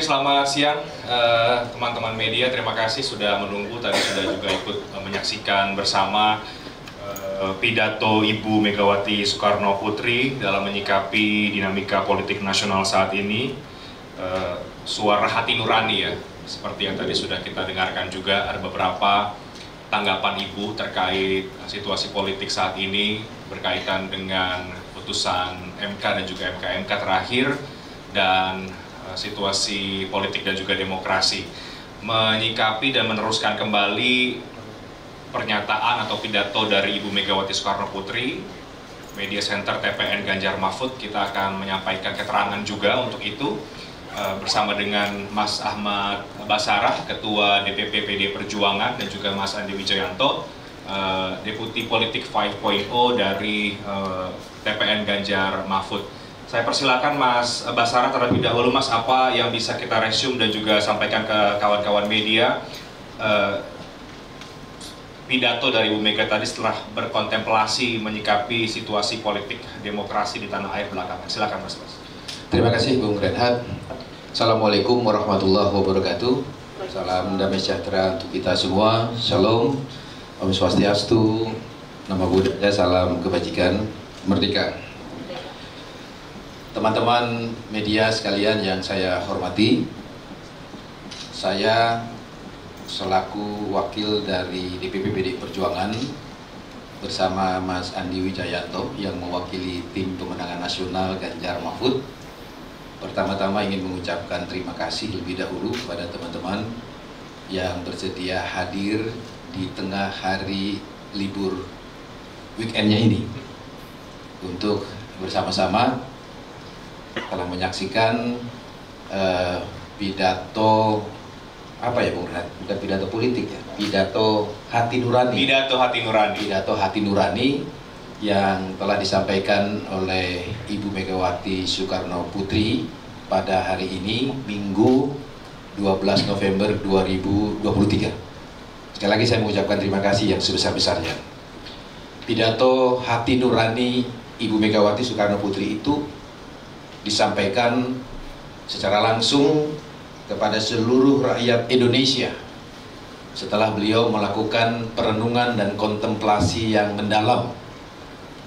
Oke, selamat siang eh, teman-teman media. Terima kasih sudah menunggu. Tadi sudah juga ikut menyaksikan bersama eh, pidato Ibu Megawati Soekarno Putri dalam menyikapi dinamika politik nasional saat ini. Eh, suara hati nurani ya, seperti yang tadi sudah kita dengarkan juga ada beberapa tanggapan Ibu terkait situasi politik saat ini berkaitan dengan putusan MK dan juga MK-MK terakhir dan situasi politik dan juga demokrasi menyikapi dan meneruskan kembali pernyataan atau pidato dari Ibu Megawati Soekarno Putri Media Center TPN Ganjar Mahfud kita akan menyampaikan keterangan juga untuk itu eh, bersama dengan Mas Ahmad Basarah Ketua DPP PD Perjuangan dan juga Mas Andi Wijayanto eh, Deputi Politik 5.0 dari eh, TPN Ganjar Mahfud. Saya persilakan Mas Basara terlebih dahulu Mas apa yang bisa kita resume dan juga sampaikan ke kawan-kawan media eh, pidato dari Bu Mega tadi setelah berkontemplasi menyikapi situasi politik demokrasi di tanah air belakangan. Silakan Mas Bas. Terima kasih Bung Renhat. Assalamualaikum warahmatullahi wabarakatuh. Salam damai sejahtera untuk kita semua. Shalom. Om Swastiastu. Nama Buddha, salam kebajikan, merdeka. Teman-teman media sekalian yang saya hormati, saya selaku wakil dari DPP PD Perjuangan bersama Mas Andi Wijayanto yang mewakili tim pemenangan nasional Ganjar Mahfud pertama-tama ingin mengucapkan terima kasih lebih dahulu kepada teman-teman yang bersedia hadir di tengah hari libur weekendnya ini untuk bersama-sama telah menyaksikan uh, pidato apa ya Bung Renat? Bukan pidato politik ya, pidato hati nurani. Pidato hati nurani. Pidato hati nurani yang telah disampaikan oleh Ibu Megawati Soekarno Putri pada hari ini Minggu 12 November 2023. Sekali lagi saya mengucapkan terima kasih yang sebesar-besarnya. Pidato hati nurani Ibu Megawati Soekarno Putri itu disampaikan secara langsung kepada seluruh rakyat Indonesia setelah beliau melakukan perenungan dan kontemplasi yang mendalam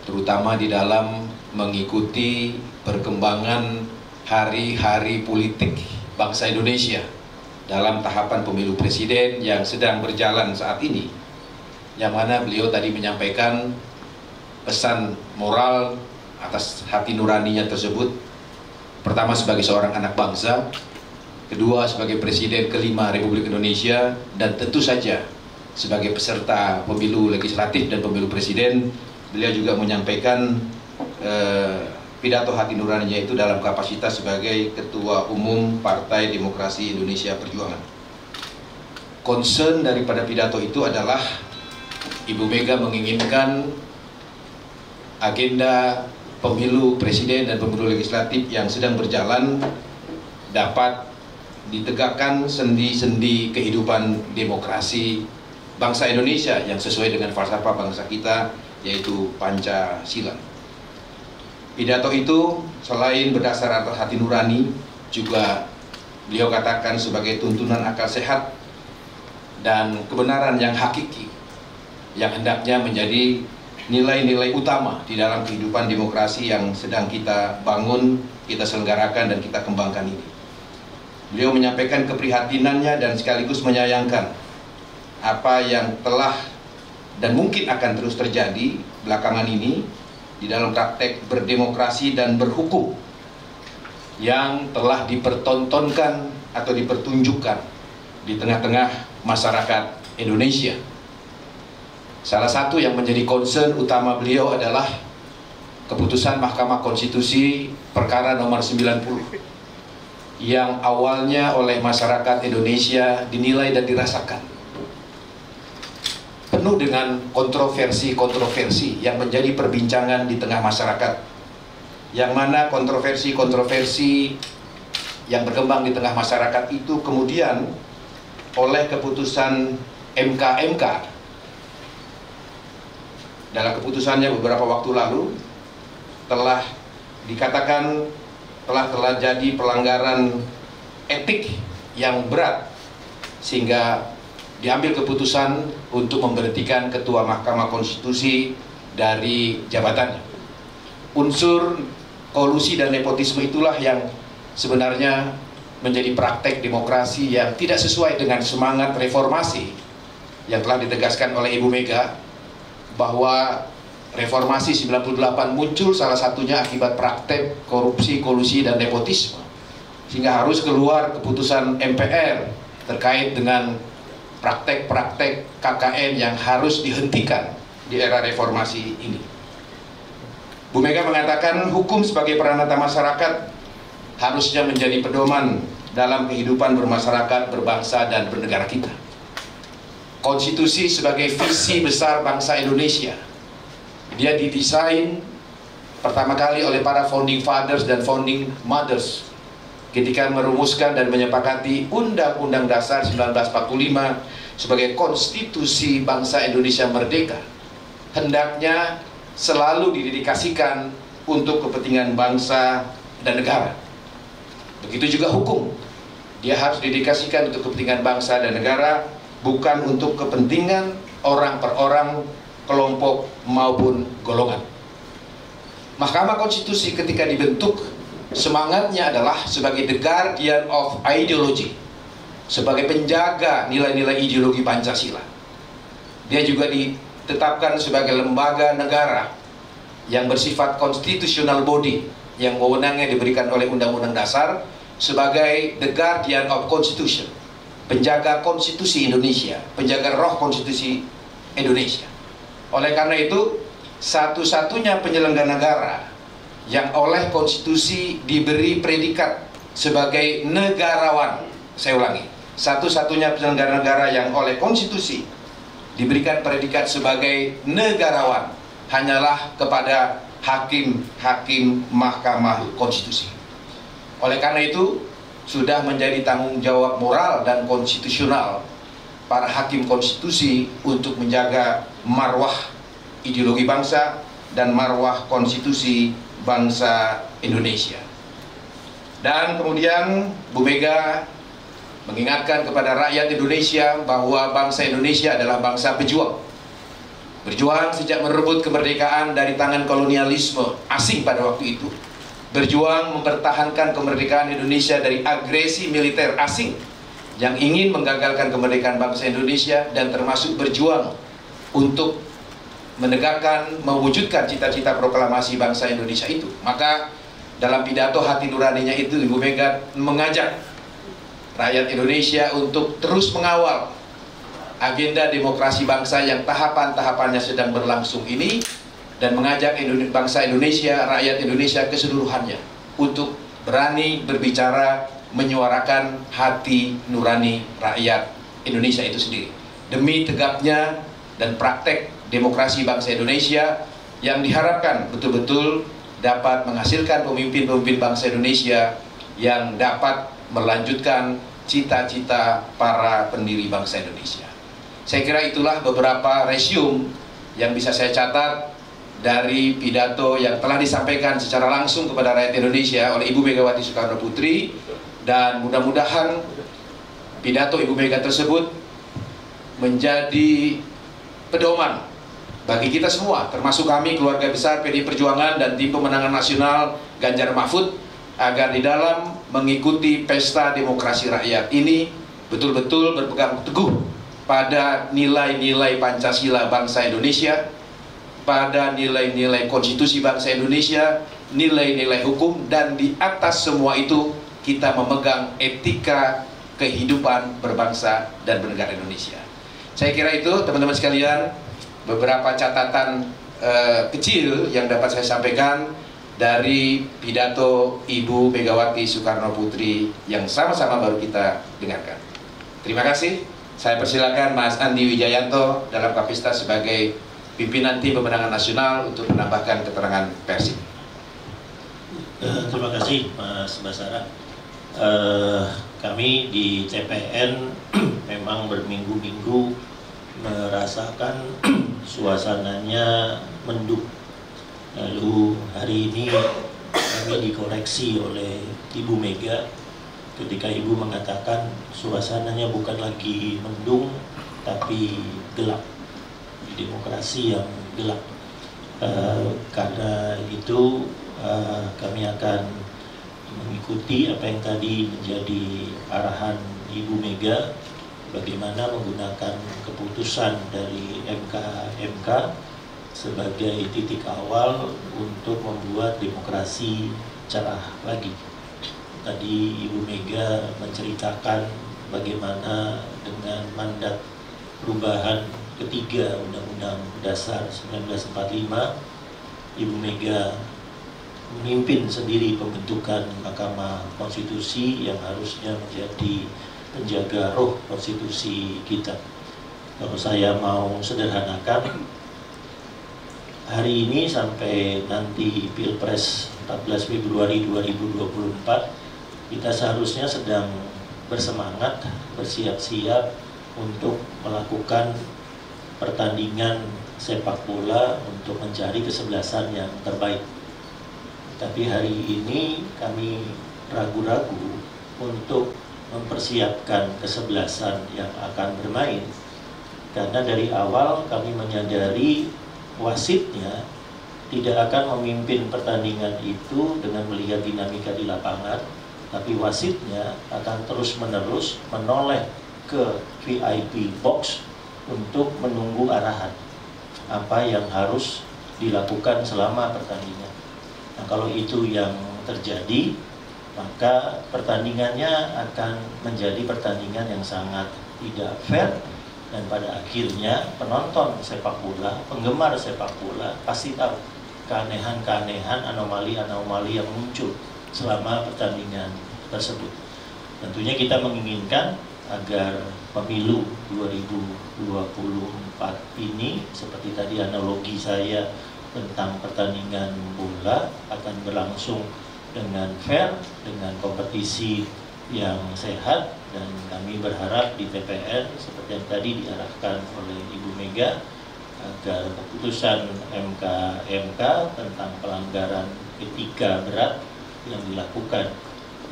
terutama di dalam mengikuti perkembangan hari-hari politik bangsa Indonesia dalam tahapan pemilu presiden yang sedang berjalan saat ini yang mana beliau tadi menyampaikan pesan moral atas hati nuraninya tersebut pertama sebagai seorang anak bangsa kedua sebagai presiden kelima Republik Indonesia dan tentu saja sebagai peserta pemilu legislatif dan pemilu presiden beliau juga menyampaikan eh, pidato hati nuraninya itu dalam kapasitas sebagai ketua umum Partai Demokrasi Indonesia Perjuangan. Concern daripada pidato itu adalah Ibu Mega menginginkan agenda pemilu presiden dan pemilu legislatif yang sedang berjalan dapat ditegakkan sendi-sendi kehidupan demokrasi bangsa Indonesia yang sesuai dengan falsafah bangsa kita yaitu Pancasila. Pidato itu selain berdasar atas hati nurani juga beliau katakan sebagai tuntunan akal sehat dan kebenaran yang hakiki yang hendaknya menjadi nilai-nilai utama di dalam kehidupan demokrasi yang sedang kita bangun, kita selenggarakan dan kita kembangkan ini. Beliau menyampaikan keprihatinannya dan sekaligus menyayangkan apa yang telah dan mungkin akan terus terjadi belakangan ini di dalam praktek berdemokrasi dan berhukum yang telah dipertontonkan atau dipertunjukkan di tengah-tengah masyarakat Indonesia. Salah satu yang menjadi concern utama beliau adalah keputusan Mahkamah Konstitusi perkara nomor 90 yang awalnya oleh masyarakat Indonesia dinilai dan dirasakan. Penuh dengan kontroversi-kontroversi yang menjadi perbincangan di tengah masyarakat. Yang mana kontroversi-kontroversi yang berkembang di tengah masyarakat itu kemudian oleh keputusan MK-MK dalam keputusannya beberapa waktu lalu telah dikatakan telah telah jadi pelanggaran etik yang berat sehingga diambil keputusan untuk memberhentikan Ketua Mahkamah Konstitusi dari jabatannya. Unsur kolusi dan nepotisme itulah yang sebenarnya menjadi praktek demokrasi yang tidak sesuai dengan semangat reformasi yang telah ditegaskan oleh Ibu Mega bahwa reformasi 98 muncul salah satunya akibat praktek korupsi, kolusi, dan nepotisme sehingga harus keluar keputusan MPR terkait dengan praktek-praktek KKN yang harus dihentikan di era reformasi ini. Bu Mega mengatakan hukum sebagai peranata masyarakat harusnya menjadi pedoman dalam kehidupan bermasyarakat, berbangsa, dan bernegara kita. Konstitusi sebagai visi besar bangsa Indonesia. Dia didesain pertama kali oleh para founding fathers dan founding mothers ketika merumuskan dan menyepakati Undang-Undang Dasar 1945 sebagai konstitusi bangsa Indonesia merdeka hendaknya selalu didedikasikan untuk kepentingan bangsa dan negara. Begitu juga hukum. Dia harus didedikasikan untuk kepentingan bangsa dan negara, bukan untuk kepentingan orang per orang, kelompok maupun golongan. Mahkamah Konstitusi ketika dibentuk Semangatnya adalah sebagai the guardian of ideology, sebagai penjaga nilai-nilai ideologi Pancasila. Dia juga ditetapkan sebagai lembaga negara yang bersifat constitutional body yang wewenangnya diberikan oleh Undang-Undang Dasar sebagai the guardian of constitution, penjaga konstitusi Indonesia, penjaga roh konstitusi Indonesia. Oleh karena itu, satu-satunya penyelenggara negara yang oleh konstitusi diberi predikat sebagai negarawan. Saya ulangi, satu-satunya penyelenggara negara yang oleh konstitusi diberikan predikat sebagai negarawan hanyalah kepada hakim-hakim Mahkamah Konstitusi. Oleh karena itu, sudah menjadi tanggung jawab moral dan konstitusional para hakim konstitusi untuk menjaga marwah ideologi bangsa dan marwah konstitusi bangsa Indonesia. Dan kemudian Bu Mega mengingatkan kepada rakyat Indonesia bahwa bangsa Indonesia adalah bangsa pejuang. Berjuang sejak merebut kemerdekaan dari tangan kolonialisme asing pada waktu itu. Berjuang mempertahankan kemerdekaan Indonesia dari agresi militer asing yang ingin menggagalkan kemerdekaan bangsa Indonesia dan termasuk berjuang untuk menegakkan, mewujudkan cita-cita proklamasi bangsa Indonesia itu. Maka dalam pidato hati nuraninya itu Ibu Mega mengajak rakyat Indonesia untuk terus mengawal agenda demokrasi bangsa yang tahapan-tahapannya sedang berlangsung ini dan mengajak bangsa Indonesia, rakyat Indonesia keseluruhannya untuk berani berbicara menyuarakan hati nurani rakyat Indonesia itu sendiri demi tegaknya dan praktek demokrasi bangsa Indonesia yang diharapkan betul-betul dapat menghasilkan pemimpin-pemimpin bangsa Indonesia yang dapat melanjutkan cita-cita para pendiri bangsa Indonesia. Saya kira itulah beberapa resume yang bisa saya catat dari pidato yang telah disampaikan secara langsung kepada rakyat Indonesia oleh Ibu Megawati Soekarno Putri dan mudah-mudahan pidato Ibu Mega tersebut menjadi pedoman bagi kita semua, termasuk kami keluarga besar PD Perjuangan dan tim pemenangan nasional Ganjar Mahfud agar di dalam mengikuti pesta demokrasi rakyat ini betul-betul berpegang teguh pada nilai-nilai Pancasila bangsa Indonesia, pada nilai-nilai konstitusi bangsa Indonesia, nilai-nilai hukum dan di atas semua itu kita memegang etika kehidupan berbangsa dan bernegara Indonesia. Saya kira itu teman-teman sekalian beberapa catatan uh, kecil yang dapat saya sampaikan dari pidato Ibu Megawati Soekarno Putri yang sama-sama baru kita dengarkan. Terima kasih. Saya persilakan Mas Andi Wijayanto dalam kapasitas sebagai pimpinan tim pemenangan nasional untuk menambahkan keterangan versi. Uh, terima kasih Mas Basara. Uh, kami di TPN memang berminggu-minggu merasakan suasananya mendung. Lalu hari ini kami dikoreksi oleh Ibu Mega ketika Ibu mengatakan suasananya bukan lagi mendung tapi gelap demokrasi yang gelap uh, karena itu uh, kami akan mengikuti apa yang tadi menjadi arahan Ibu Mega bagaimana menggunakan keputusan dari MK MK sebagai titik awal untuk membuat demokrasi cerah lagi. Tadi Ibu Mega menceritakan bagaimana dengan mandat perubahan ketiga Undang-Undang Dasar 1945, Ibu Mega memimpin sendiri pembentukan Mahkamah Konstitusi yang harusnya menjadi penjaga roh konstitusi kita. Kalau saya mau sederhanakan, hari ini sampai nanti Pilpres 14 Februari 2024 kita seharusnya sedang bersemangat, bersiap-siap untuk melakukan pertandingan sepak bola untuk mencari kesebelasan yang terbaik. Tapi hari ini kami ragu-ragu untuk mempersiapkan kesebelasan yang akan bermain karena dari awal kami menyadari wasitnya tidak akan memimpin pertandingan itu dengan melihat dinamika di lapangan, tapi wasitnya akan terus-menerus menoleh ke VIP box untuk menunggu arahan apa yang harus dilakukan selama pertandingan. Nah, kalau itu yang terjadi, maka pertandingannya akan menjadi pertandingan yang sangat tidak fair dan pada akhirnya penonton sepak bola, penggemar sepak bola pasti tahu keanehan-keanehan, anomali-anomali yang muncul selama pertandingan tersebut. Tentunya kita menginginkan agar pemilu 2024 ini seperti tadi analogi saya tentang pertandingan bola akan berlangsung dengan fair, dengan kompetisi yang sehat dan kami berharap di TPN seperti yang tadi diarahkan oleh Ibu Mega agar keputusan MK MK tentang pelanggaran etika berat yang dilakukan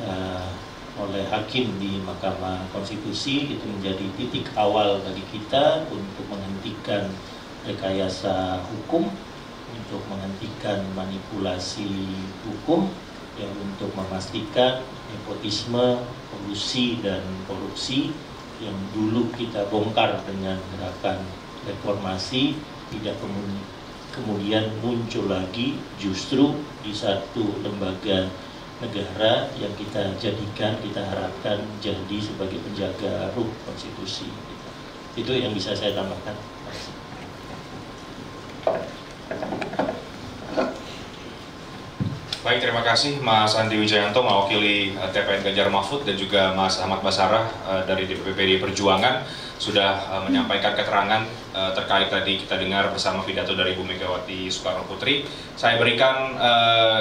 uh, oleh hakim di Mahkamah Konstitusi itu menjadi titik awal bagi kita untuk menghentikan rekayasa hukum, untuk menghentikan manipulasi hukum, yang untuk memastikan nepotisme, kolusi dan korupsi yang dulu kita bongkar dengan gerakan reformasi tidak kemudian muncul lagi justru di satu lembaga negara yang kita jadikan, kita harapkan jadi sebagai penjaga ruh konstitusi. Itu yang bisa saya tambahkan. Baik, terima kasih Mas Andi Wijayanto mewakili eh, TPN Ganjar Mahfud dan juga Mas Ahmad Basarah uh, dari DPP PDI Perjuangan sudah uh, menyampaikan keterangan terkait tadi kita dengar bersama pidato dari Bu Megawati Soekarno Putri. Saya berikan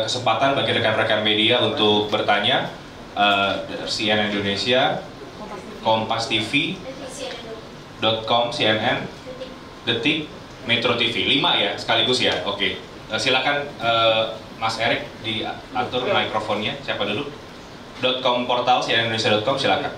kesempatan bagi rekan-rekan media untuk bertanya CNN Indonesia, Kompas TV, .com, CNN, Detik, Metro TV, lima ya sekaligus ya. Oke, silakan. Mas Erik diatur mikrofonnya. Siapa dulu? .com portal cnnindonesia.com silakan.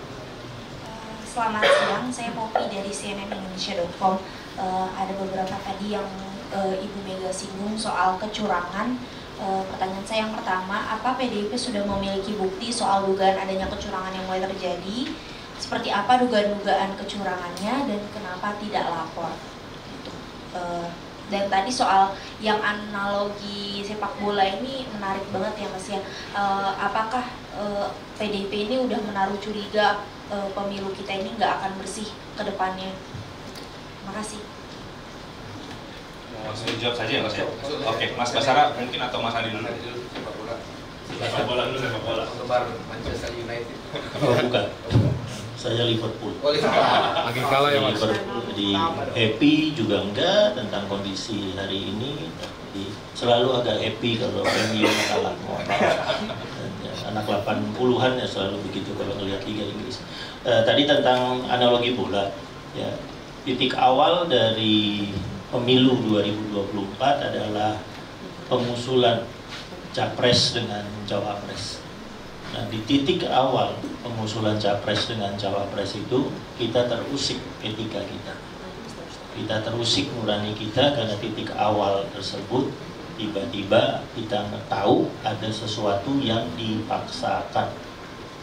Eh, selamat siang, saya Popi dari cnnindonesia.com. Uh, eh, ada beberapa tadi yang uh, Ibu Mega singgung soal kecurangan. Uh, pertanyaan saya yang pertama, apa PDIP sudah memiliki bukti soal dugaan adanya kecurangan yang mulai terjadi? Seperti apa dugaan-dugaan kecurangannya dan kenapa tidak lapor? Gitu. Uh, dan tadi soal yang analogi sepak bola ini menarik banget ya mas ya. Uh, apakah uh, eh, PDIP ini udah menaruh curiga uh, pemilu kita ini nggak akan bersih ke depannya? Makasih mau saya jawab saja ya mas ya? Oke mas Basara mungkin atau mas Andi dulu? Sepak bola. Sepak bola dulu sepak bola. Manchester United. Oh bukan saya Liverpool. Oh, Lagi kalah ya mas. Di happy juga enggak tentang kondisi hari ini. Jadi selalu agak happy kalau MU kalah. Anak 80-an ya selalu begitu kalau melihat Liga Inggris. Uh, tadi tentang analogi bola, ya titik awal dari pemilu 2024 adalah pengusulan capres dengan cawapres Nah, di titik awal pengusulan capres dengan cawapres itu kita terusik etika kita. Kita terusik nurani kita karena titik awal tersebut tiba-tiba kita tahu ada sesuatu yang dipaksakan.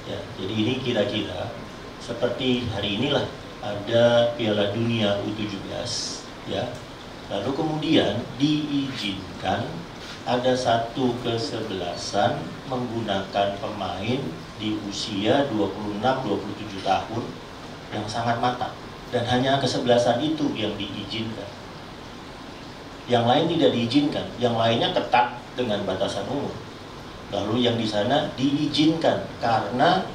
Ya, jadi ini kira-kira seperti hari inilah ada Piala Dunia U17 ya. Lalu kemudian diizinkan ada satu kesebelasan menggunakan pemain di usia 26-27 tahun yang sangat matang. Dan hanya kesebelasan itu yang diizinkan. Yang lain tidak diizinkan. Yang lainnya ketat dengan batasan umur. Lalu yang di sana diizinkan karena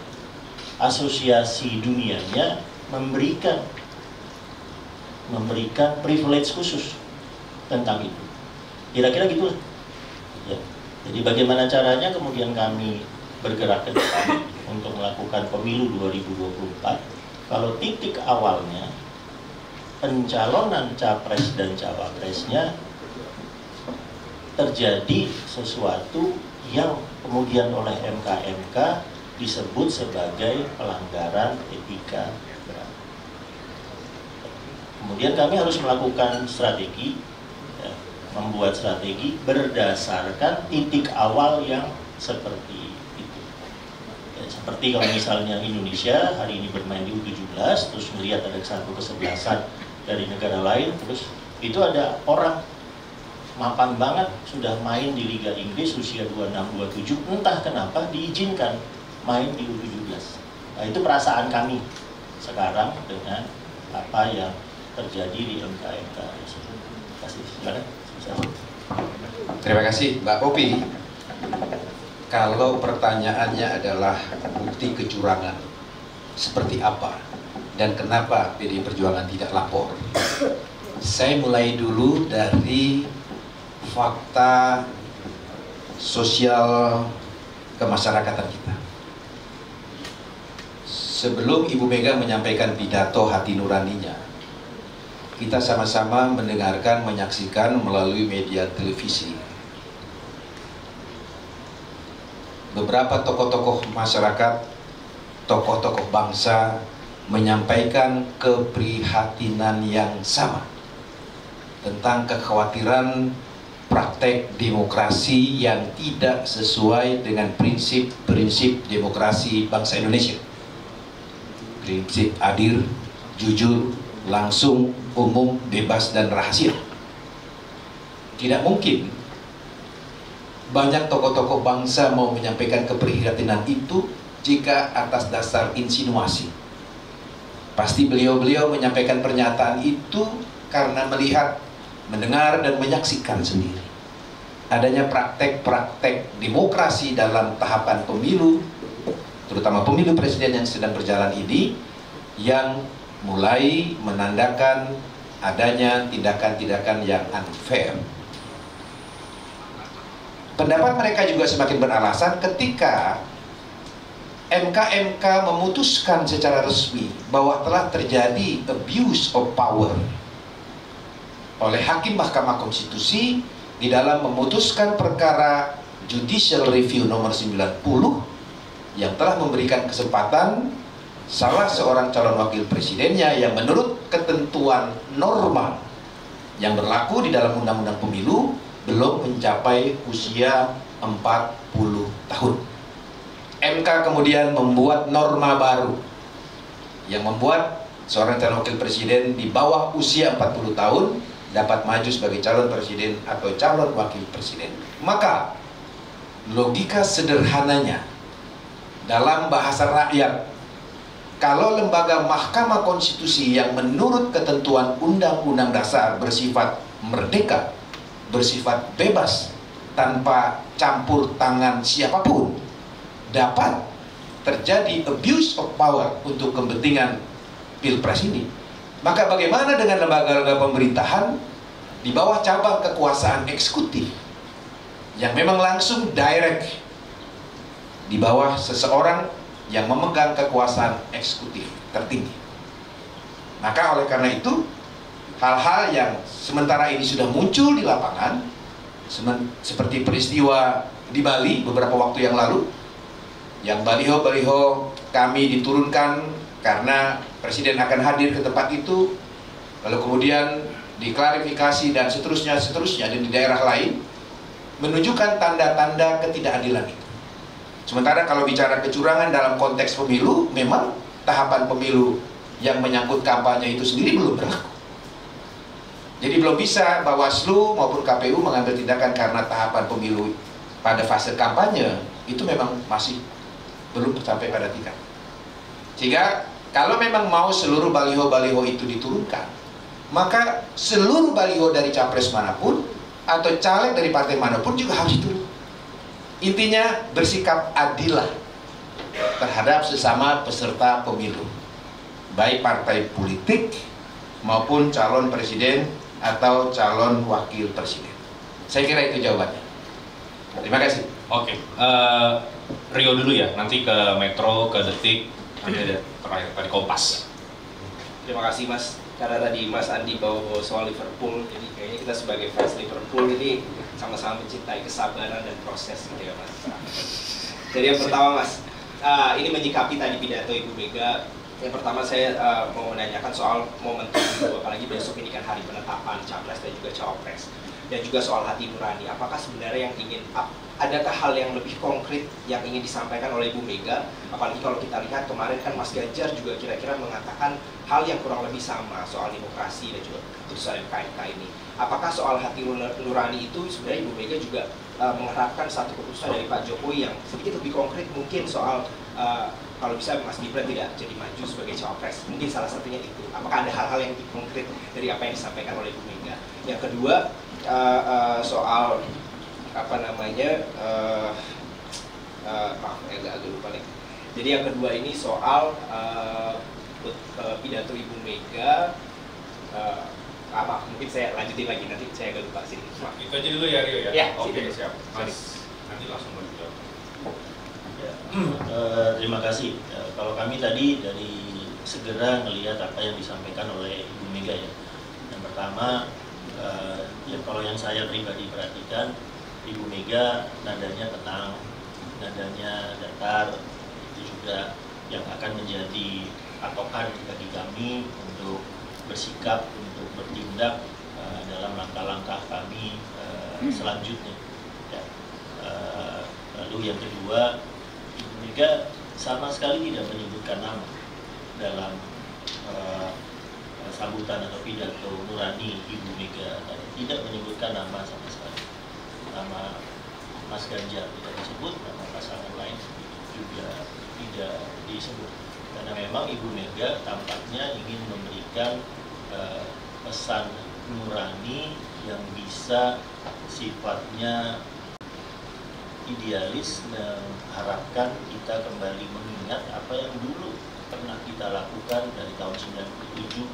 asosiasi dunianya memberikan memberikan privilege khusus tentang itu. Kira-kira gitu. Jadi bagaimana caranya kemudian kami bergerak ke depan untuk melakukan pemilu 2024 kalau titik awalnya pencalonan capres dan cawapresnya terjadi sesuatu yang kemudian oleh MKMK disebut sebagai pelanggaran etika. Kemudian kami harus melakukan strategi membuat strategi berdasarkan titik awal yang seperti itu. Ya, seperti kalau misalnya Indonesia hari ini bermain di U17, terus melihat ada satu kesebelasan dari negara lain, terus itu ada orang mapan banget sudah main di Liga Inggris usia 26-27, entah kenapa diizinkan main di U17. Nah itu perasaan kami sekarang dengan apa yang terjadi di MKMK. Kasih. Silakan. Terima kasih Mbak Popi. Kalau pertanyaannya adalah bukti kecurangan seperti apa dan kenapa PD Perjuangan tidak lapor? Saya mulai dulu dari fakta sosial kemasyarakatan kita. Sebelum Ibu Mega menyampaikan pidato hati nuraninya, kita sama-sama mendengarkan, menyaksikan melalui media televisi. Beberapa tokoh-tokoh masyarakat, tokoh-tokoh bangsa menyampaikan keprihatinan yang sama tentang kekhawatiran praktek demokrasi yang tidak sesuai dengan prinsip-prinsip demokrasi bangsa Indonesia. Prinsip adil, jujur, langsung, umum, bebas, dan rahasia. Tidak mungkin banyak tokoh-tokoh bangsa mau menyampaikan keprihatinan itu jika atas dasar insinuasi. Pasti beliau-beliau menyampaikan pernyataan itu karena melihat, mendengar, dan menyaksikan sendiri. Adanya praktek-praktek demokrasi dalam tahapan pemilu, terutama pemilu presiden yang sedang berjalan ini, yang mulai menandakan adanya tindakan-tindakan yang unfair. Pendapat mereka juga semakin beralasan ketika MK-MK memutuskan secara resmi bahwa telah terjadi abuse of power oleh Hakim Mahkamah Konstitusi di dalam memutuskan perkara Judicial Review nomor 90 yang telah memberikan kesempatan salah seorang calon wakil presidennya yang menurut ketentuan normal yang berlaku di dalam undang-undang pemilu belum mencapai usia 40 tahun. MK kemudian membuat norma baru yang membuat seorang calon wakil presiden di bawah usia 40 tahun dapat maju sebagai calon presiden atau calon wakil presiden. Maka logika sederhananya dalam bahasa rakyat kalau lembaga Mahkamah Konstitusi yang menurut ketentuan Undang-Undang Dasar bersifat merdeka, bersifat bebas, tanpa campur tangan siapa pun, dapat terjadi abuse of power untuk kepentingan pilpres ini. Maka bagaimana dengan lembaga-lembaga pemerintahan di bawah cabang kekuasaan eksekutif yang memang langsung direct di bawah seseorang yang memegang kekuasaan eksekutif tertinggi. Maka oleh karena itu, hal-hal yang sementara ini sudah muncul di lapangan, seperti peristiwa di Bali beberapa waktu yang lalu, yang baliho-baliho kami diturunkan karena Presiden akan hadir ke tempat itu, lalu kemudian diklarifikasi dan seterusnya seterusnya dan di daerah lain menunjukkan tanda-tanda ketidakadilan itu. Sementara kalau bicara kecurangan dalam konteks pemilu, memang tahapan pemilu yang menyangkut kampanye itu sendiri belum berlaku. Jadi belum bisa Bawaslu maupun KPU mengambil tindakan karena tahapan pemilu pada fase kampanye itu memang masih belum sampai pada tingkat. Sehingga kalau memang mau seluruh baliho-baliho itu diturunkan, maka seluruh baliho dari capres mana pun atau caleg dari partai mana pun juga harus diturunkan. Intinya bersikap adilah terhadap sesama peserta pemilu, baik partai politik maupun calon presiden atau calon wakil presiden. Saya kira itu jawabannya. Terima kasih. Oke, uh, Rio dulu ya, nanti ke Metro, ke Detik, nanti ada terakhir tadi Kompas. Terima kasih Mas, karena tadi Mas Andi bawa soal Liverpool, jadi kayaknya kita sebagai fans Liverpool ini sama-sama mencintai kesabaran dan proses gitu ya Mas. Jadi yang pertama Mas, uh, ini menyikapi tadi pidato Ibu Mega yang pertama saya uh, mau menanyakan soal momentum itu, apalagi besok ini kan hari penetapan capres dan juga cawapres dan juga soal hati nurani. Apakah sebenarnya yang ingin adakah hal yang lebih konkret yang ingin disampaikan oleh Ibu Mega? Apalagi kalau kita lihat kemarin kan Mas Ganjar juga kira-kira mengatakan hal yang kurang lebih sama soal demokrasi dan juga keputusan MKMK ini. Apakah soal hati nurani itu sebenarnya Ibu Mega juga uh, mengharapkan satu keputusan dari Pak Jokowi yang sedikit lebih konkret mungkin soal uh, kalau bisa Mas Gibran tidak jadi maju sebagai cawapres. Mungkin salah satunya itu. Apakah ada hal-hal yang lebih konkret dari apa yang disampaikan oleh Ibu Mega? Yang kedua uh, uh, soal apa namanya uh, uh, maaf agak agak lupa nih. Jadi yang kedua ini soal uh, uh, pidato Ibu Mega. Uh, apa mungkin saya lanjutin lagi nanti saya agak lupa sih. Itu aja dulu ya Rio ya. Ya, oke okay, siap. Mas nanti langsung berjawab. Uh, terima kasih. Uh, kalau kami tadi dari segera melihat apa yang disampaikan oleh Ibu Mega ya. Yang pertama, uh, ya kalau yang saya pribadi perhatikan, Ibu Mega nadanya tenang, nadanya datar, itu juga yang akan menjadi patokan bagi kami untuk bersikap, untuk bertindak uh, dalam langkah-langkah kami uh, selanjutnya. Ya. Uh, lalu yang kedua, Mega sama sekali tidak menyebutkan nama dalam uh, sambutan atau pidato nurani Ibu Mega tidak menyebutkan nama sama sekali nama Mas Ganjar tidak disebut nama pasangan lain juga tidak disebut karena memang Ibu Mega tampaknya ingin memberikan uh, pesan nurani yang bisa sifatnya idealis mengharapkan kita kembali mengingat apa yang dulu pernah kita lakukan dari tahun 97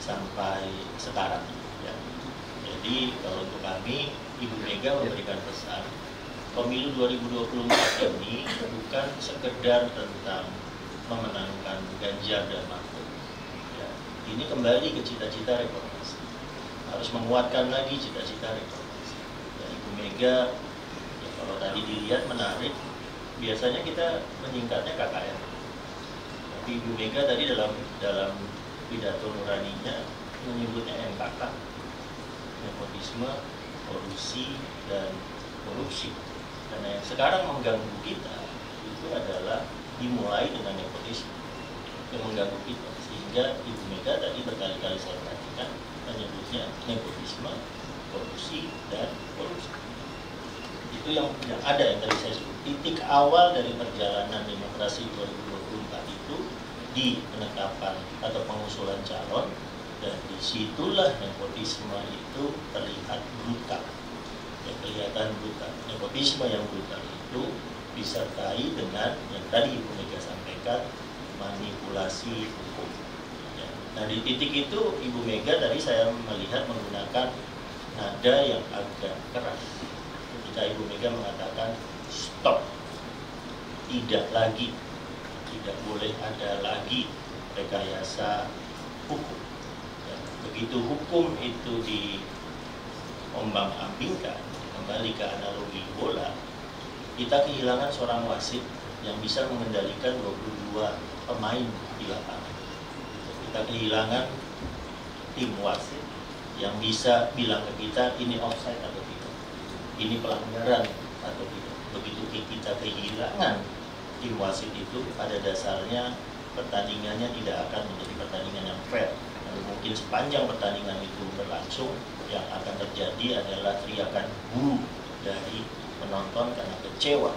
sampai sekarang. Ya. Jadi kalau untuk kami, Ibu Mega memberikan pesan, pemilu 2024 ini bukan sekedar tentang memenangkan Ganjar dan Mahfud. Ya. Ini kembali ke cita-cita reformasi. Harus menguatkan lagi cita-cita reformasi. Ya, Ibu Mega kalau tadi dilihat menarik biasanya kita menyingkatnya KKN tapi Ibu Mega tadi dalam dalam pidato nuraninya menyebutnya NKK nepotisme, korupsi dan korupsi karena yang sekarang mengganggu kita itu adalah dimulai dengan nepotisme yang mengganggu kita. Sehingga Ibu Mega tadi berkali-kali saya perhatikan menyebutnya nepotisme, korupsi dan korupsi itu yang, yang ada yang tadi saya sebut. Titik awal dari perjalanan demokrasi 2024 itu di penetapan atau pengusulan calon dan di situlah nepotisme itu terlihat brutal. Yang kelihatan brutal. Nepotisme yang brutal itu disertai dengan yang tadi Ibu Mega sampaikan manipulasi hukum. Ya. nah di titik itu Ibu Mega tadi saya melihat menggunakan nada yang agak keras. Ketika Ibu Mega mengatakan stop, tidak lagi, tidak boleh ada lagi rekayasa hukum. Begitu hukum itu diombang ambingkan, kembali ke analogi bola, kita kehilangan seorang wasit yang bisa mengendalikan 22 pemain di lapangan. Kita kehilangan tim wasit yang bisa bilang ke kita ini offside atau tidak, ini pelanggaran atau tidak. Begitu kita kehilangan tim wasit itu pada dasarnya pertandingannya tidak akan menjadi pertandingan yang fair. Mungkin sepanjang pertandingan itu berlangsung, yang akan terjadi adalah teriakan bu dari penonton karena kecewa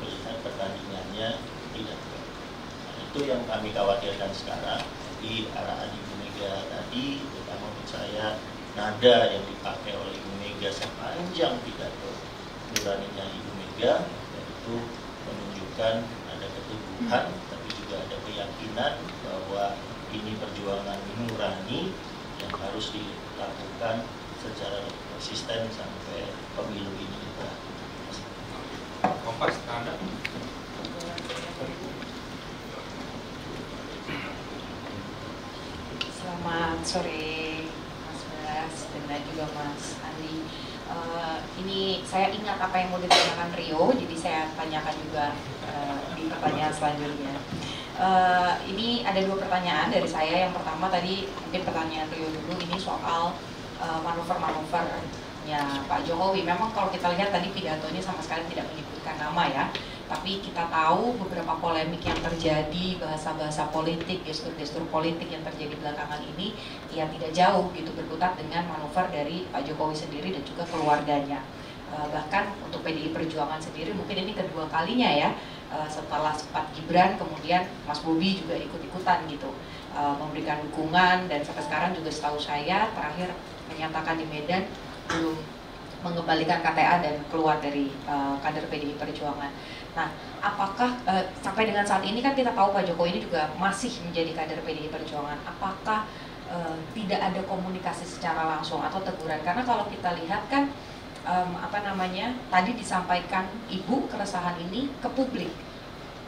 melihat pertandingannya tidak. Nah, itu yang kami khawatirkan sekarang di arahan Ibu Mega tadi, terutama menurut saya nada yang dipakai oleh Ibu Mega sepanjang pidato nuraninya Ibu Mega yaitu menunjukkan ada keteguhan tapi juga ada keyakinan bahwa ini perjuangan nurani yang harus dilakukan secara konsisten sampai pemilu ini Kompas, Anda? Selamat sore Mas Bas dan juga Mas Andi. Uh, ini saya ingat apa yang mau ditanyakan Rio, jadi saya tanyakan juga uh, di pertanyaan selanjutnya. Uh, ini ada dua pertanyaan dari saya. Yang pertama tadi mungkin pertanyaan Rio dulu ini soal uh, manuver-manuvernya Pak Jokowi. Memang kalau kita lihat tadi pidatonya sama sekali tidak menyebutkan nama ya tapi kita tahu beberapa polemik yang terjadi, bahasa-bahasa politik, gestur-gestur politik yang terjadi belakangan ini, ya tidak jauh gitu berkutat dengan manuver dari Pak Jokowi sendiri dan juga keluarganya. Uh, bahkan untuk PDI Perjuangan sendiri mungkin ini kedua kalinya ya, uh, setelah sempat Gibran, kemudian Mas Bobi juga ikut-ikutan gitu, uh, memberikan dukungan dan sampai sekarang juga setahu saya terakhir menyatakan di Medan belum mengembalikan KTA dan keluar dari uh, kader PDI Perjuangan. Nah, apakah sampai dengan saat ini kan kita tahu Pak Jokowi ini juga masih menjadi kader PDI Perjuangan. Apakah tidak ada komunikasi secara langsung atau teguran? Karena kalau kita lihat kan um, apa namanya tadi disampaikan ibu keresahan ini ke publik.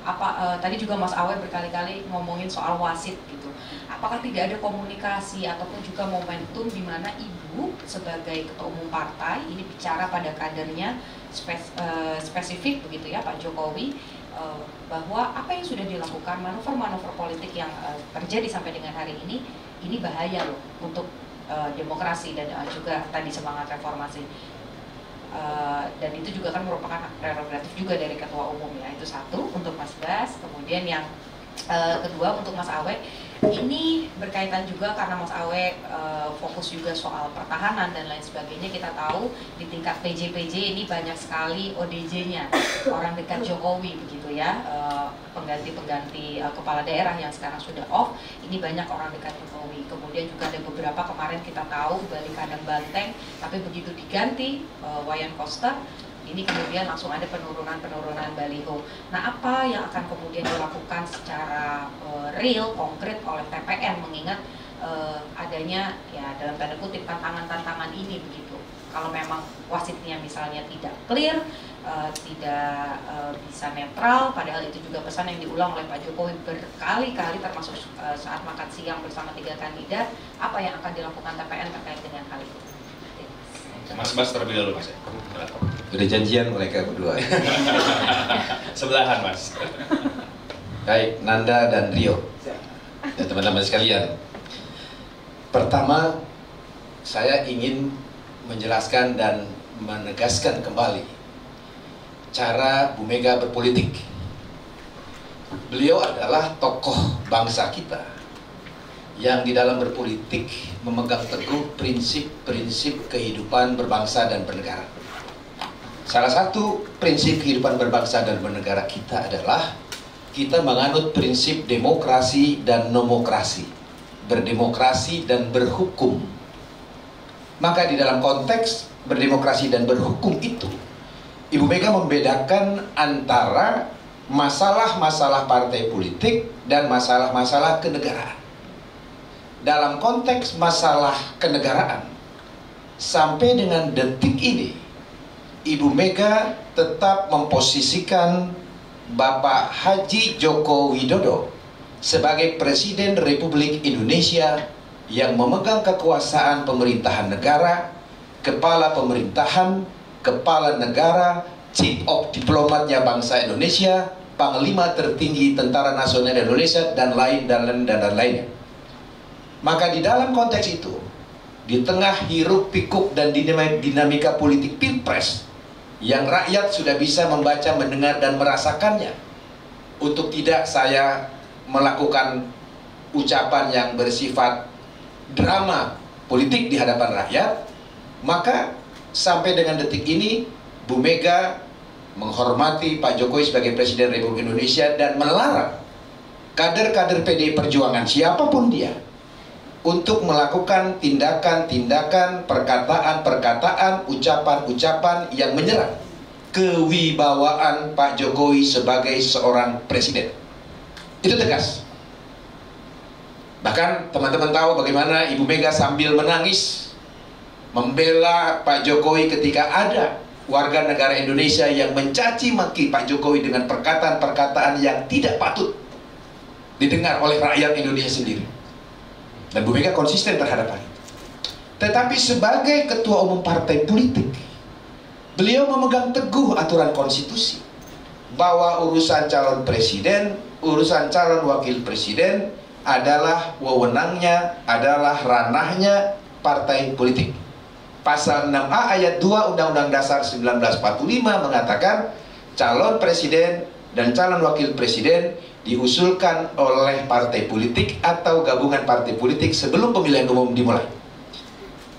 Apa uh, tadi juga Mas Awe berkali-kali ngomongin soal wasit gitu. Apakah tidak ada komunikasi ataupun juga momentum di mana ibu sebagai ketua umum partai ini bicara pada kadernya spes, uh, spesifik begitu ya Pak Jokowi uh, bahwa apa yang sudah dilakukan manuver-manuver politik yang uh, terjadi sampai dengan hari ini ini bahaya loh untuk demokrasi dan juga tadi semangat reformasi uh, dan itu juga kan merupakan prerogatif juga dari ketua umum ya. Itu satu untuk Mas Bas kemudian yang uh, kedua untuk Mas Awe ini berkaitan juga karena Mas Awe uh, fokus juga soal pertahanan dan lain sebagainya. Kita tahu di tingkat PJ-PJ ini banyak sekali ODJ-nya, orang dekat Jokowi begitu ya, pengganti-pengganti uh, uh, kepala daerah yang sekarang sudah off. Ini banyak orang dekat Jokowi. Kemudian juga ada beberapa kemarin kita tahu balik kandang banteng, tapi begitu diganti Wayan Koster ini kemudian langsung ada penurunan-penurunan baliho. Nah, apa yang akan kemudian dilakukan secara uh, real, konkret oleh TPN mengingat uh, adanya ya dalam tanda kutip tantangan-tantangan ini begitu. Kalau memang wasitnya misalnya tidak clear, uh, tidak uh, bisa netral, padahal itu juga pesan yang diulang oleh Pak Jokowi berkali-kali termasuk uh, saat makan siang bersama tiga kandidat, apa yang akan dilakukan TPN terkait dengan hal itu? Mas Bas terlebih dahulu Mas. Udah janjian mereka berdua. Sebelahan Mas. Baik, Nanda dan Rio dan teman-teman sekalian. Pertama, saya ingin menjelaskan dan menegaskan kembali cara Bu Mega berpolitik. Beliau adalah tokoh bangsa kita yang di dalam berpolitik memegang teguh prinsip-prinsip kehidupan berbangsa dan bernegara. Salah satu prinsip kehidupan berbangsa dan bernegara kita adalah kita menganut prinsip demokrasi dan nomokrasi, berdemokrasi dan berhukum. Maka di dalam konteks berdemokrasi dan berhukum itu, Ibu Mega membedakan antara masalah-masalah partai politik dan masalah-masalah kenegaraan dalam konteks masalah kenegaraan sampai dengan detik ini Ibu Mega tetap memposisikan Bapak Haji Joko Widodo sebagai Presiden Republik Indonesia yang memegang kekuasaan pemerintahan negara, kepala pemerintahan, kepala negara, chief of diplomatnya bangsa Indonesia, Panglima tertinggi Tentara Nasional Indonesia dan lain dan lain dan, dan lainnya. Maka di dalam konteks itu, di tengah hiruk pikuk dan dinamika politik pilpres yang rakyat sudah bisa membaca, mendengar dan merasakannya, untuk tidak saya melakukan ucapan yang bersifat drama politik di hadapan rakyat, maka sampai dengan detik ini Bu Mega menghormati Pak Jokowi sebagai Presiden Republik Indonesia dan melarang kader-kader PDI Perjuangan siapa pun dia untuk melakukan tindakan-tindakan, perkataan-perkataan, ucapan-ucapan yang menyerang kewibawaan Pak Jokowi sebagai seorang presiden. Itu tegas. Bahkan teman-teman tahu bagaimana Ibu Mega sambil menangis membela Pak Jokowi ketika ada warga negara Indonesia yang mencaci maki Pak Jokowi dengan perkataan-perkataan yang tidak patut didengar oleh rakyat Indonesia sendiri. Dan Bu Mega konsisten terhadap hal itu. Tetapi sebagai ketua umum partai politik, beliau memegang teguh aturan konstitusi bahwa urusan calon presiden, urusan calon wakil presiden adalah wewenangnya, adalah ranahnya partai politik. Pasal 6A ayat 2 Undang-Undang Dasar 1945 mengatakan calon presiden dan calon wakil presiden diusulkan oleh partai politik atau gabungan partai politik sebelum pemilihan umum dimulai.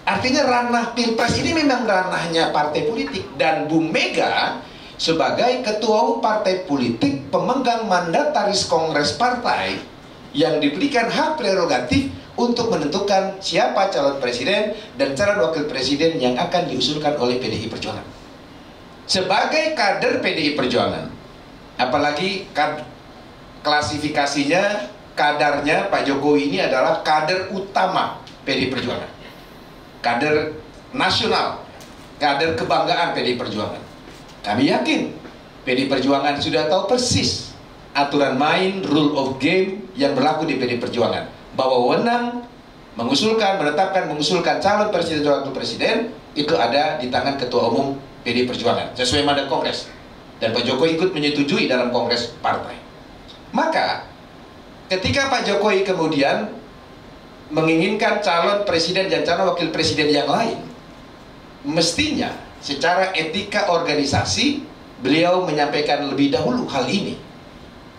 Artinya ranah pilpres ini memang ranahnya partai politik dan Bu Mega sebagai ketua umum partai politik pemegang mandataris kongres partai yang diberikan hak prerogatif untuk menentukan siapa calon presiden dan calon wakil presiden yang akan diusulkan oleh PDI Perjuangan. Sebagai kader PDI Perjuangan, apalagi klasifikasinya kadarnya Pak Jokowi ini adalah kader utama PD Perjuangan. Kader nasional, kader kebanggaan PD Perjuangan. Kami yakin PD Perjuangan sudah tahu persis aturan main, rule of game yang berlaku di PD Perjuangan. Bahwa wewenang mengusulkan, menetapkan, mengusulkan calon presiden dan wakil presiden itu ada di tangan ketua umum PD Perjuangan sesuai mandat kongres. Dan Pak Jokowi ikut menyetujui dalam kongres partai. Maka ketika Pak Jokowi kemudian menginginkan calon presiden dan calon wakil presiden yang lain, mestinya secara etika organisasi beliau menyampaikan lebih dahulu hal ini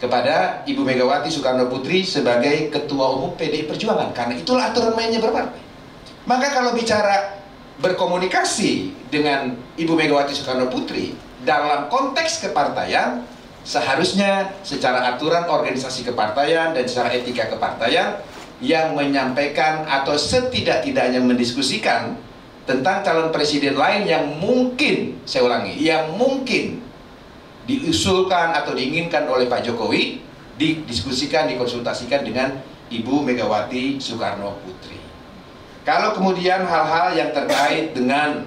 kepada Ibu Megawati Soekarno Putri sebagai Ketua Umum PDI Perjuangan karena itulah aturan mainnya berpartai. Maka kalau bicara berkomunikasi dengan Ibu Megawati Soekarno Putri dalam konteks kepartaian seharusnya secara aturan organisasi kepartaian dan secara etika kepartaian yang menyampaikan atau setidak-tidaknya mendiskusikan tentang calon presiden lain yang mungkin, saya ulangi, yang mungkin diusulkan atau diinginkan oleh Pak Jokowi didiskusikan, dikonsultasikan dengan Ibu Megawati Soekarno Putri. Kalau kemudian hal-hal yang terkait dengan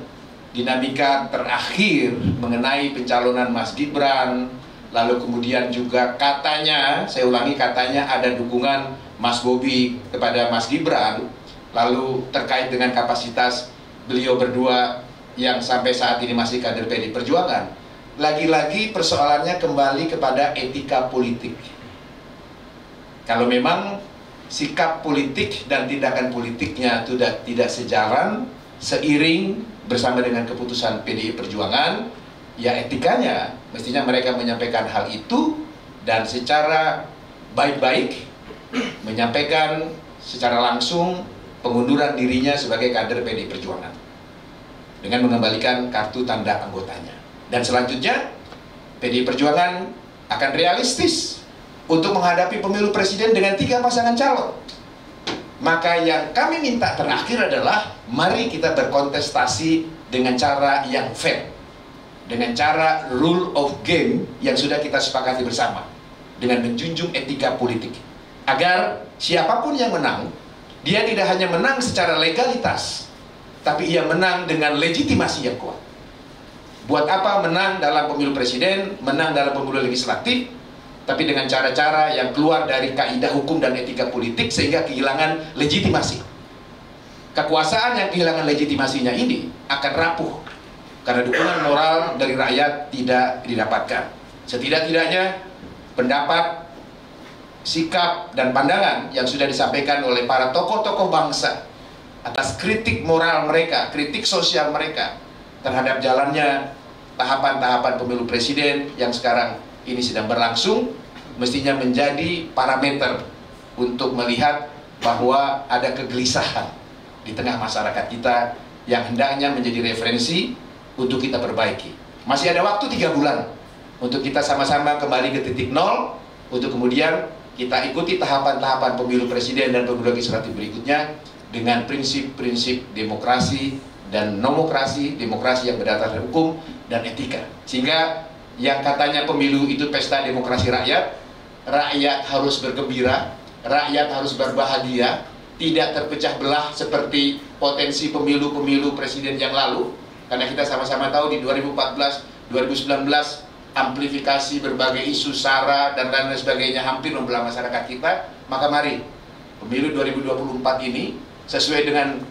dinamika terakhir mengenai pencalonan Mas Gibran, lalu kemudian juga katanya, saya ulangi katanya ada dukungan Mas Bobi kepada Mas Gibran, lalu terkait dengan kapasitas beliau berdua yang sampai saat ini masih kader PD Perjuangan. Lagi-lagi persoalannya kembali kepada etika politik. Kalau memang sikap politik dan tindakan politiknya tidak tidak sejalan, seiring bersama dengan keputusan PDI Perjuangan, ya etikanya mestinya mereka menyampaikan hal itu dan secara baik-baik menyampaikan secara langsung pengunduran dirinya sebagai kader PD Perjuangan dengan mengembalikan kartu tanda anggotanya. Dan selanjutnya PD Perjuangan akan realistis untuk menghadapi pemilu presiden dengan tiga pasangan calon. Maka yang kami minta terakhir adalah mari kita berkontestasi dengan cara yang fair dengan cara rule of game yang sudah kita sepakati bersama dengan menjunjung etika politik. Agar siapa pun yang menang dia tidak hanya menang secara legalitas tapi ia menang dengan legitimasi yang kuat. Buat apa menang dalam pemilu presiden menang dalam pemilu legislatif tapi dengan cara-cara yang keluar dari kaidah hukum dan etika politik sehingga kehilangan legitimasi. Kekuasaan yang kehilangan legitimasinya ini akan rapuh karena dukungan moral dari rakyat tidak didapatkan. Setidak-tidaknya pendapat, sikap, dan pandangan yang sudah disampaikan oleh para tokoh-tokoh bangsa atas kritik moral mereka, kritik sosial mereka terhadap jalannya tahapan-tahapan pemilu presiden yang sekarang ini sedang berlangsung mestinya menjadi parameter untuk melihat bahwa ada kegelisahan di tengah masyarakat kita yang hendaknya menjadi referensi untuk kita perbaiki. Masih ada waktu tiga bulan untuk kita sama-sama kembali ke titik nol untuk kemudian kita ikuti tahapan-tahapan pemilu presiden dan pemilu legislatif berikutnya dengan prinsip-prinsip demokrasi dan nomokrasi, demokrasi yang berdasarkan hukum dan etika. Sehingga yang katanya pemilu itu pesta demokrasi rakyat, rakyat harus bergembira, rakyat harus berbahagia, tidak terpecah belah seperti potensi pemilu-pemilu presiden yang lalu. Karena kita sama-sama tahu di 2014, 2019 amplifikasi berbagai isu sara dan lain-lain sebagainya hampir membelah masyarakat kita. Maka mari pemilu 2024 ini sesuai dengan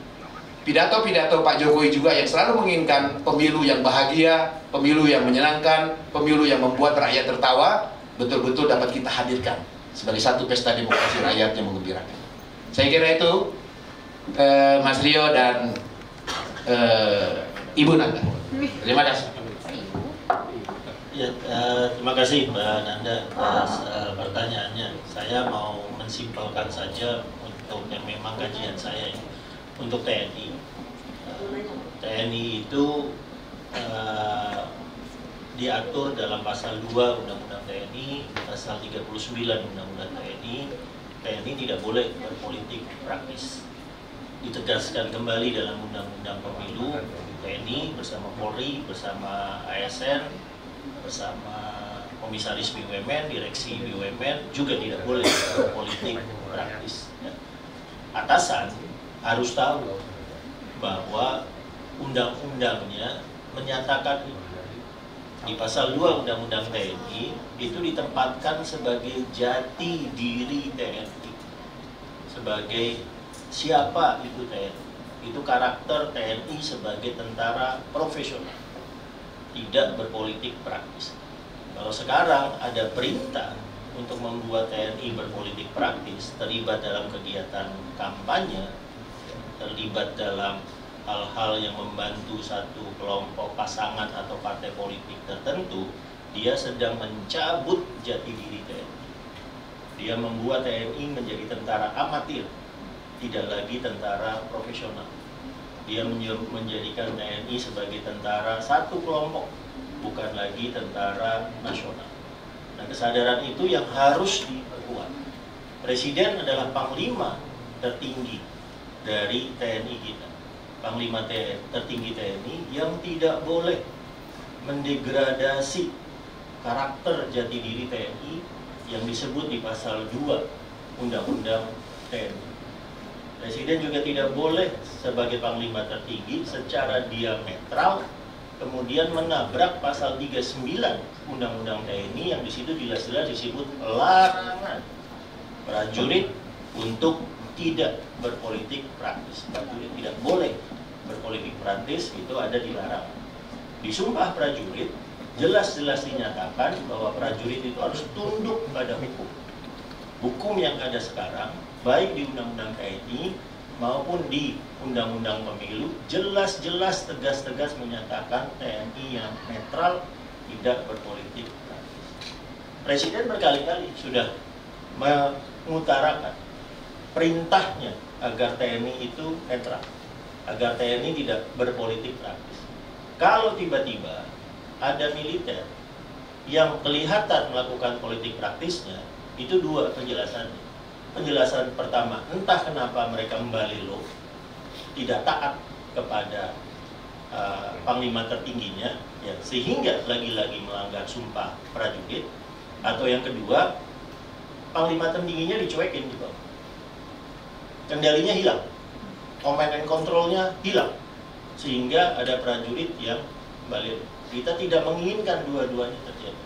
pidato-pidato Pak Jokowi juga yang selalu menginginkan pemilu yang bahagia, pemilu yang menyenangkan, pemilu yang membuat rakyat tertawa, betul-betul dapat kita hadirkan sebagai satu pesta demokrasi rakyat yang mengembirakan. Saya kira itu eh, Mas Rio dan eh, Ibu Nanda. Terima kasih. Ya, uh, terima kasih Mbak Nanda atas uh, pertanyaannya. Saya mau mensimpelkan saja untuk yang memang kajian saya untuk TNI. Uh, TNI itu diatur dalam pasal 2 Undang-Undang TNI, pasal 39 Undang-Undang TNI. TNI tidak boleh berpolitik praktis. Ditegaskan kembali dalam Undang-Undang Pemilu, TNI bersama Polri, bersama ASN, bersama komisaris BUMN, direksi BUMN juga tidak boleh berpolitik praktis. Ya. Atasan harus tahu bahwa undang-undangnya menyatakan di pasal 2 Undang-Undang TNI itu ditempatkan sebagai jati diri TNI sebagai siapa itu TNI itu karakter TNI sebagai tentara profesional tidak berpolitik praktis. Kalau sekarang ada perintah untuk membuat TNI berpolitik praktis, terlibat dalam kegiatan kampanye, terlibat dalam hal-hal yang membantu satu kelompok pasangan atau partai politik tertentu, dia sedang mencabut jati diri TNI. Dia membuat TNI menjadi tentara amatir, tidak lagi tentara profesional dia menjadikan TNI sebagai tentara satu kelompok, bukan lagi tentara nasional. Nah, kesadaran itu yang harus diperkuat. Presiden adalah panglima tertinggi dari TNI kita. Panglima TNI, tertinggi TNI yang tidak boleh mendegradasi karakter jati diri TNI yang disebut di pasal 2 Undang-Undang TNI. Presiden juga tidak boleh sebagai panglima tertinggi secara diametral kemudian menabrak pasal 39 Undang-Undang TNI yang di situ jelas-jelas disebut larangan prajurit untuk tidak berpolitik praktis. Prajurit tidak boleh berpolitik praktis itu ada dilarang. Di sumpah prajurit jelas-jelas dinyatakan bahwa prajurit itu harus tunduk pada hukum. Hukum yang ada sekarang baik di Undang-Undang TNI maupun di Undang-Undang Pemilu jelas-jelas tegas-tegas menyatakan TNI yang netral tidak berpolitik. Presiden berkali-kali sudah mengutarakan perintahnya agar TNI itu netral, agar TNI tidak berpolitik praktis. Kalau tiba-tiba ada militer yang kelihatan melakukan politik praktisnya, itu dua penjelasannya penjelasan pertama, entah kenapa mereka lo tidak taat kepada uh, panglima tertingginya, ya, sehingga lagi-lagi melanggar sumpah prajurit, atau yang kedua, panglima tertingginya dicuekin di bawah. Kendalinya hilang, command and controlnya hilang, sehingga ada prajurit yang balik. Kita tidak menginginkan dua-duanya terjadi.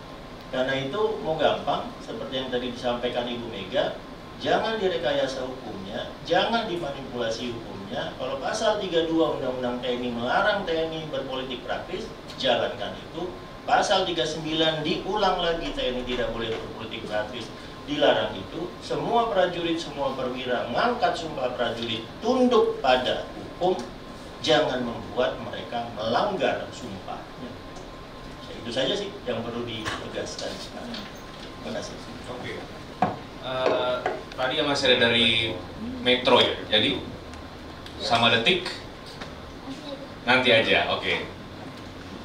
Karena itu mau gampang, seperti yang tadi disampaikan Ibu Mega, jangan direkayasa hukumnya, jangan dimanipulasi hukumnya. Kalau pasal 32 Undang-Undang TNI melarang TNI berpolitik praktis, jalankan itu. pasal 39 diulang lagi TNI tidak boleh berpolitik praktis dilarang itu semua prajurit semua perwira mengangkat sumpah prajurit tunduk pada hukum jangan membuat mereka melanggar sumpahnya ya, itu saja sih yang perlu ditegaskan terima kasih Oke. Eh, tadi yang masih ada dari Metro ya, jadi sama detik? Nanti aja, oke.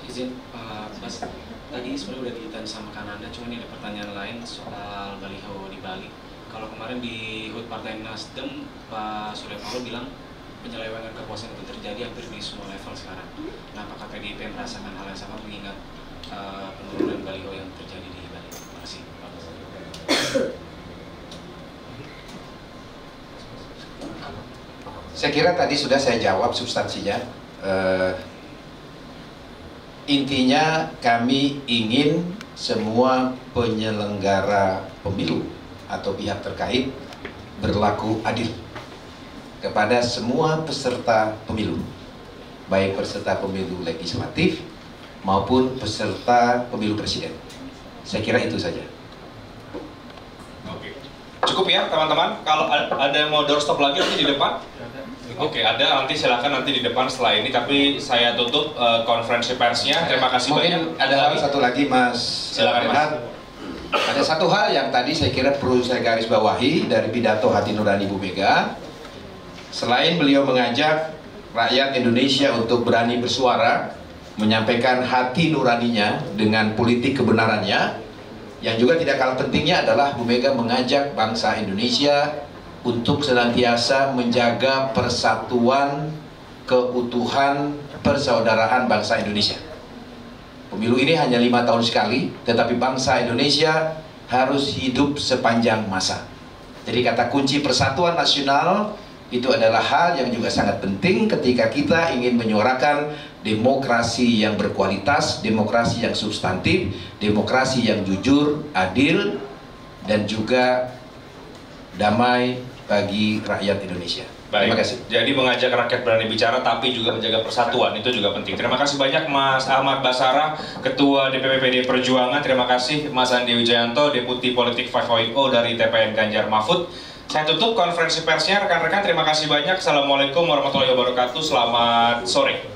izin Pak Bas tadi sebenarnya udah ditanya sama Kananda cuma ini ada pertanyaan lain soal baliho di Bali. Kalau kemarin di HUT Partai Nasdem Pak Surya Paloh bilang penyelewengan kekuasaan itu terjadi hampir di semua level sekarang. Nah apakah PDIP merasakan hal yang sama mengingat uh, penurunan baliho yang terjadi di Bali? Terima kasih. Pak Saya kira tadi sudah saya jawab substansinya. Eh, intinya kami ingin semua penyelenggara pemilu atau pihak terkait berlaku adil kepada semua peserta pemilu, baik peserta pemilu legislatif maupun peserta pemilu presiden. Saya kira itu saja. Oke. Cukup ya teman-teman. Kalau ada yang mau doorstop lagi nanti di depan. Oke, ada nanti silakan nanti di depan setelah ini. Tapi saya tutup eh, konferensi persnya. Terima kasih Mungkin banyak. ada hal satu lagi Mas Silakan, Mas. Ada satu hal yang tadi saya kira perlu saya garis bawahi dari pidato hati nurani Bu Mega. Selain beliau mengajak rakyat Indonesia untuk berani bersuara, menyampaikan hati nuraninya dengan politik kebenarannya, yang juga tidak kalah pentingnya adalah Bu Mega mengajak bangsa Indonesia untuk senantiasa menjaga persatuan, keutuhan, persaudaraan bangsa Indonesia. Pemilu ini hanya lima tahun sekali, tetapi bangsa Indonesia harus hidup sepanjang masa. Jadi kata kunci persatuan nasional itu adalah hal yang juga sangat penting ketika kita ingin menyuarakan demokrasi yang berkualitas, demokrasi yang substantif, demokrasi yang jujur, adil, dan juga damai bagi rakyat Indonesia. Baik. Terima kasih. Jadi mengajak rakyat berani bicara tapi juga menjaga persatuan itu juga penting. Terima kasih banyak Mas Ahmad Basara, Ketua DPP PD Perjuangan. Terima kasih Mas Andi Wijayanto, Deputi Politik 5.0 dari TPN Ganjar Mahfud. Saya tutup konferensi persnya rekan-rekan. Terima kasih banyak. Assalamualaikum warahmatullahi wabarakatuh. Selamat sore.